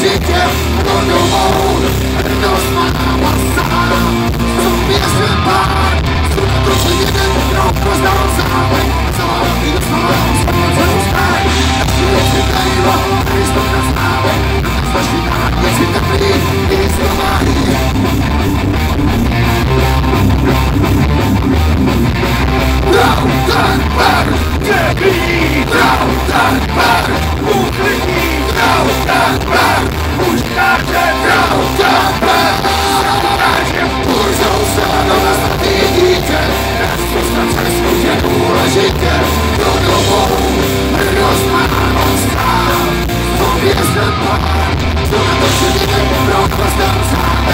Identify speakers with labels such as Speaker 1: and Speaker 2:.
Speaker 1: Скажите, кто любовь, кто сломался Сумесший пар, сука, дружинин, друг раздался Целовал muzykę Drogową rozmaną skarb To jestem pan Znamy do siebie, wrog was tam